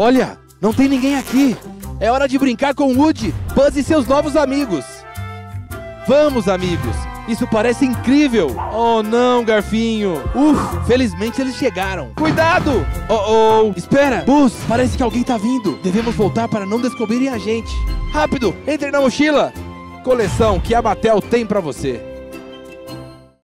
Olha, não tem ninguém aqui. É hora de brincar com Woody, Buzz e seus novos amigos. Vamos, amigos. Isso parece incrível. Oh, não, Garfinho. Uf, felizmente eles chegaram. Cuidado! Oh, oh. Espera, Buzz, parece que alguém tá vindo. Devemos voltar para não descobrirem a gente. Rápido, entre na mochila. Coleção que a Mattel tem para você.